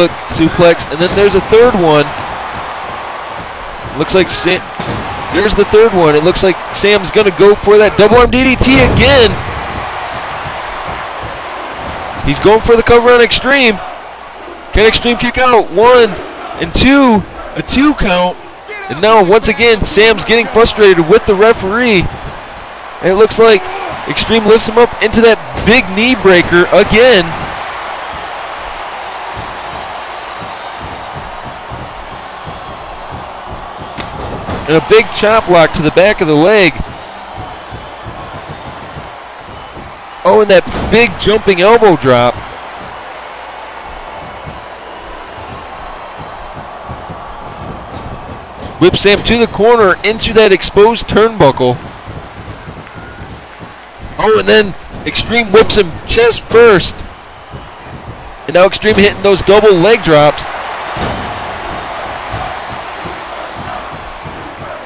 hook, suplex, and then there's a third one. Looks like Sam. There's the third one. It looks like Sam's gonna go for that double arm DDT again. He's going for the cover on Extreme. Can Extreme kick out? One and two. A two count. And now, once again, Sam's getting frustrated with the referee. And it looks like Extreme lifts him up into that big knee breaker again. And a big chop block to the back of the leg. Oh, and that big jumping elbow drop. Whip Sam to the corner into that exposed turnbuckle. Oh, and then Extreme whips him chest first. And now Extreme hitting those double leg drops.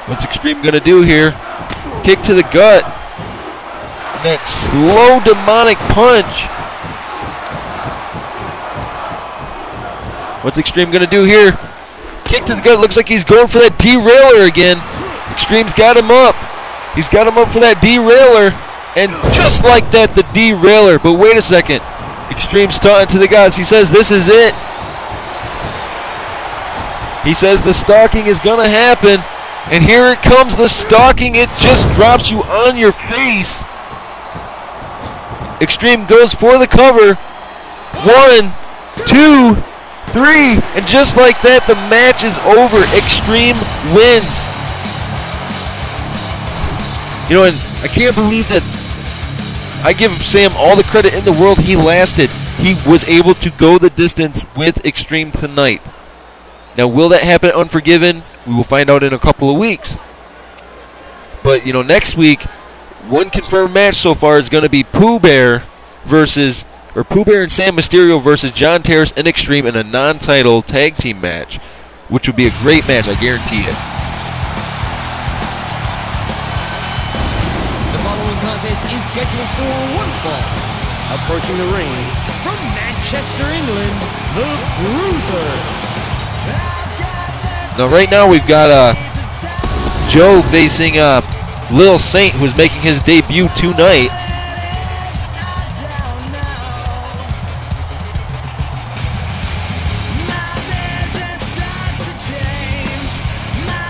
What's Extreme going to do here? Kick to the gut. And that slow demonic punch. What's Extreme going to do here? Kick to the gut. Looks like he's going for that derailer again. Extreme's got him up. He's got him up for that derailer. And just like that, the derailer. But wait a second. Extreme's taunting to the gods. He says, This is it. He says the stalking is going to happen. And here it comes, the stalking. It just drops you on your face. Extreme goes for the cover. One, two, three. And just like that, the match is over. Extreme wins. You know, and I can't believe that I give Sam all the credit in the world. He lasted. He was able to go the distance with Extreme tonight. Now, will that happen at Unforgiven? We will find out in a couple of weeks. But, you know, next week, one confirmed match so far is going to be Pooh Bear versus, or Pooh Bear and Sam Mysterio versus John Terrace and Extreme in a non-title tag team match, which would be a great match, I guarantee it. The following contest is scheduled for one fall. Approaching the ring from Manchester, England, the Bruiser. Now, right now, we've got uh, Joe facing uh, Lil Saint, who's making his debut tonight.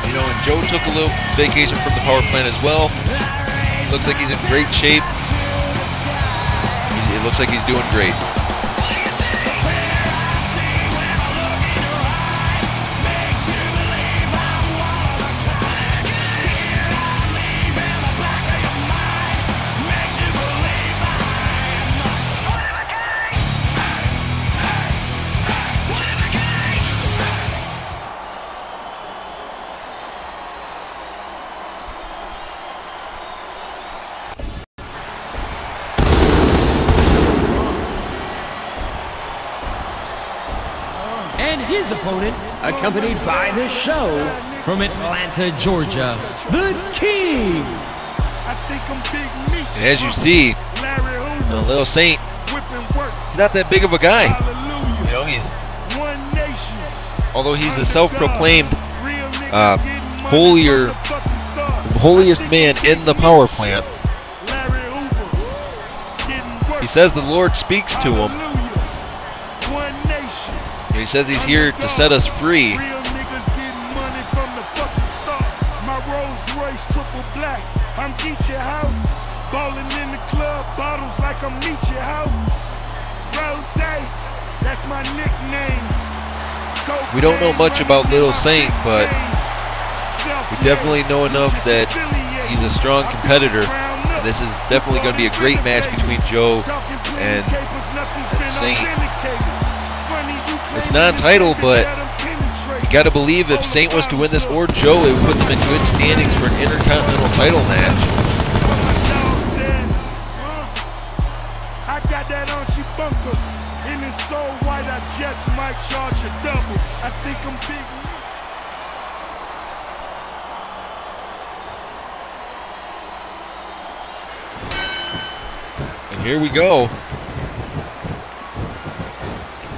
You know, and Joe took a little vacation from the power plant as well. Looks like he's in great shape. It looks like he's doing great. His opponent, accompanied by the show from Atlanta, Georgia, the King. As you see, the little Saint, not that big of a guy. You know, he's although he's the self-proclaimed uh, holier, holiest man in the power plant. He says the Lord speaks to him. He says he's here to set us free. I'm Geechee out, ballin' in the club, bottles like I'm Nietzsche out. Rose, that's my nickname. We don't know much about Little Saint, but we definitely know enough that he's a strong competitor. And this is definitely going to be a great match between Joe and Saint. It's non-title, but you got to believe if Saint was to win this or Joe, it would put them in good standings for an Intercontinental title match. I got that on bunker. And it's so white, I just might charge a double. I think I'm big. And here we go.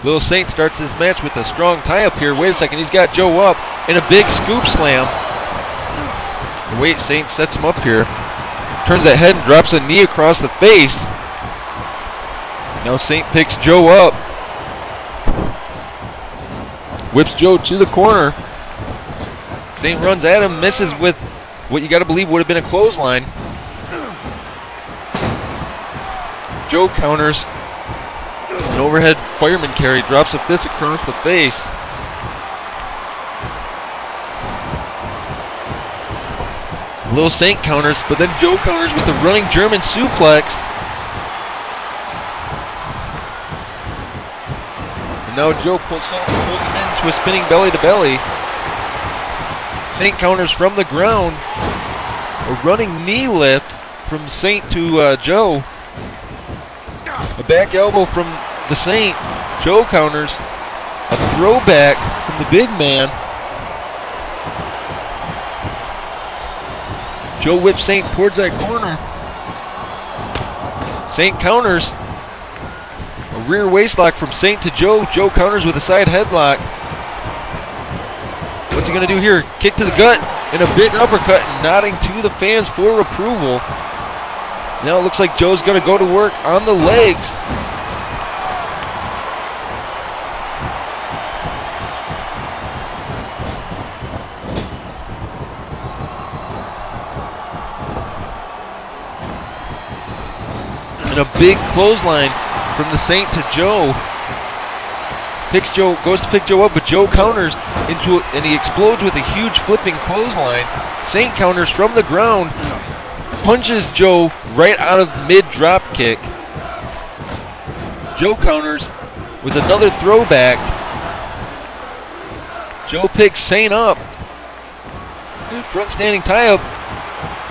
Little Saint starts this match with a strong tie up here. Wait a second, he's got Joe up in a big scoop slam. Wait, Saint sets him up here. Turns that head and drops a knee across the face. Now Saint picks Joe up. Whips Joe to the corner. Saint runs at him, misses with what you got to believe would have been a clothesline. Joe counters. An overhead fireman carry drops a fist across the face. Little Saint counters, but then Joe counters with the running German suplex. And now Joe pulls, pulls him into a spinning belly to belly. Saint counters from the ground. A running knee lift from Saint to uh, Joe. A back elbow from the Saint. Joe counters. A throwback from the big man. Joe whips Saint towards that corner. Saint counters. A rear waistlock from Saint to Joe. Joe counters with a side headlock. What's he going to do here? Kick to the gut and a big uppercut, nodding to the fans for approval. Now it looks like Joe's going to go to work on the legs. And a big clothesline from the Saint to Joe. Picks Joe, goes to pick Joe up, but Joe counters into, it, and he explodes with a huge flipping clothesline. Saint counters from the ground, punches Joe right out of mid drop kick. Joe counters with another throwback. Joe picks Saint up. Front standing tie up,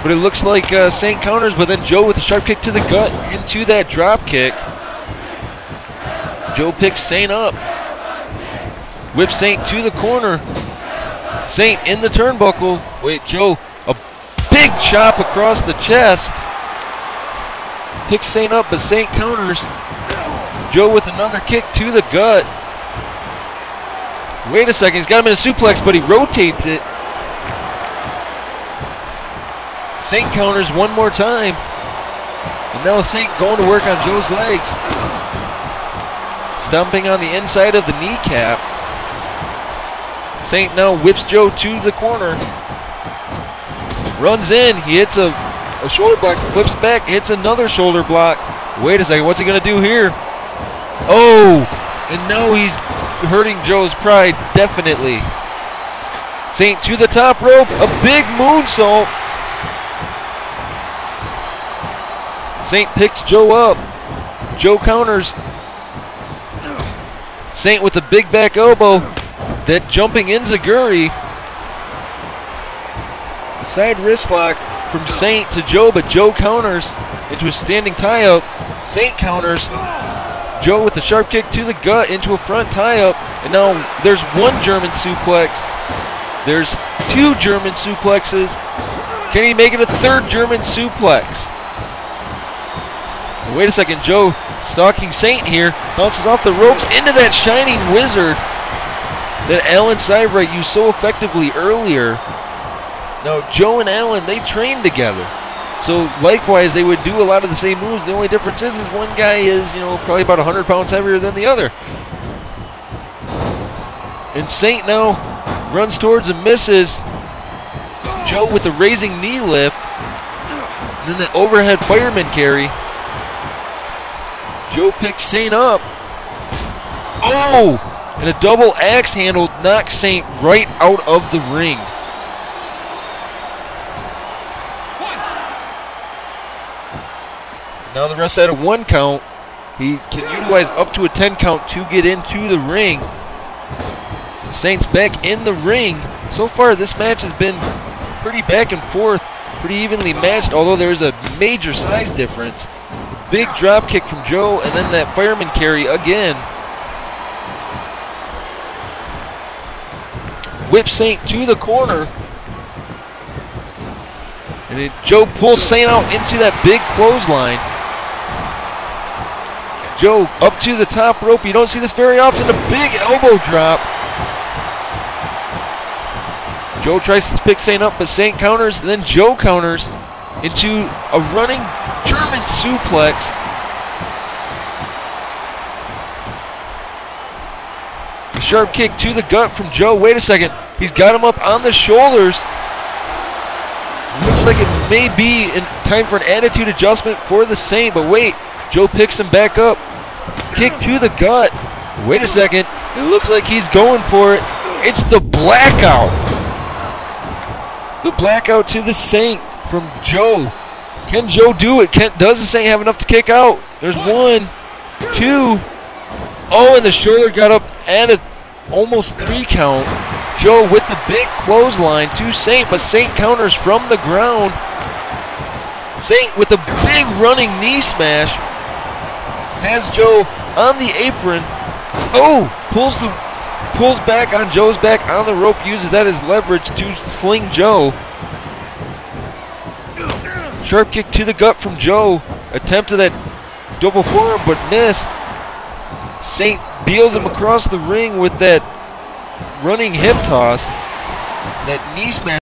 but it looks like uh, Saint counters, but then Joe with a sharp kick to the gut into that drop kick. Joe picks Saint up. Whips Saint to the corner. Saint in the turnbuckle. Wait, Joe, a big chop across the chest. Picks Saint up, but Saint counters. Joe with another kick to the gut. Wait a second, he's got him in a suplex, but he rotates it. Saint counters one more time. And now Saint going to work on Joe's legs. Stomping on the inside of the kneecap. Saint now whips Joe to the corner. Runs in. He hits a, a shoulder block. Flips back. Hits another shoulder block. Wait a second. What's he going to do here? Oh! And now he's hurting Joe's pride, definitely. Saint to the top rope. A big moonsault. Saint picks Joe up. Joe counters. Saint with a big back elbow. That jumping Enziguri. Side wrist lock from Saint to Joe, but Joe counters into a standing tie up. Saint counters. Joe with a sharp kick to the gut into a front tie up. And now there's one German suplex. There's two German suplexes. Can he make it a third German suplex? Wait a second, Joe stalking Saint here. Bounces off the ropes into that shining wizard that Alan Seibert used so effectively earlier. Now, Joe and Alan, they trained together. So, likewise, they would do a lot of the same moves. The only difference is, is one guy is, you know, probably about 100 pounds heavier than the other. And Saint now runs towards and misses. Joe with the raising knee lift. And then the overhead fireman carry. Joe picks Saint up. Oh! And a double axe handle knocks Saint right out of the ring. Now the ref's at a one count. He can utilize up to a 10 count to get into the ring. Saints back in the ring. So far, this match has been pretty back and forth, pretty evenly matched, although there's a major size difference. Big drop kick from Joe, and then that fireman carry again. Whip Saint to the corner. And then Joe pulls Saint out into that big clothesline. Joe up to the top rope. You don't see this very often. A big elbow drop. Joe tries to pick Saint up, but Saint counters. Then Joe counters into a running German suplex. A sharp kick to the gut from Joe. Wait a second. He's got him up on the shoulders. Looks like it may be in time for an attitude adjustment for the Saint, but wait. Joe picks him back up. Kick to the gut. Wait a second. It looks like he's going for it. It's the blackout. The blackout to the Saint from Joe. Can Joe do it? Can, does the Saint have enough to kick out? There's one, two. Oh, and the shoulder got up and a almost three count. Joe with the big clothesline to Saint, but Saint counters from the ground. Saint with a big running knee smash has Joe on the apron. Oh, pulls the pulls back on Joe's back on the rope, uses that as leverage to fling Joe. Sharp kick to the gut from Joe. Attempted that double forearm, but missed. Saint beals him across the ring with that running hip toss. That knee smash.